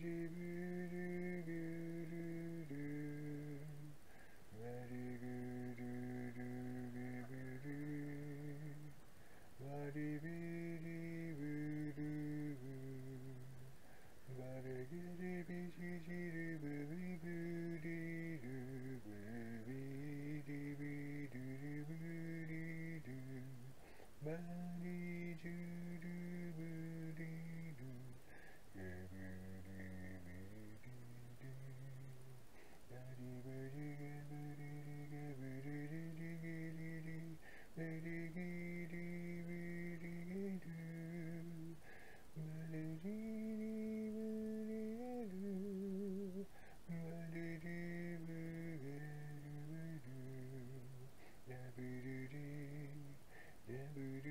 Energy